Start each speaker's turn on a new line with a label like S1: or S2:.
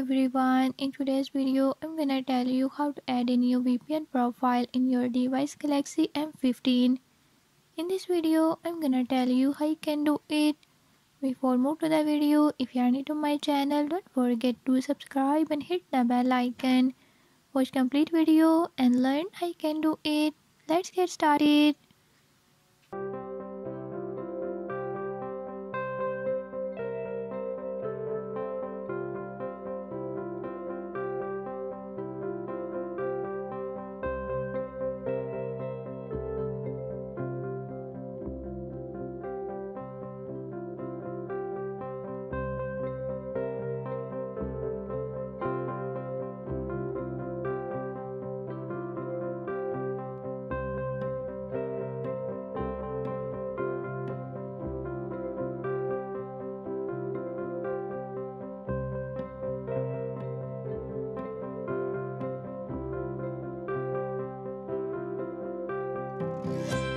S1: everyone, in today's video I'm gonna tell you how to add a new VPN profile in your device Galaxy M15. In this video I'm gonna tell you how you can do it. Before move to the video, if you are new to my channel don't forget to subscribe and hit the bell icon. Watch complete video and learn how you can do it. Let's get started.
S2: Música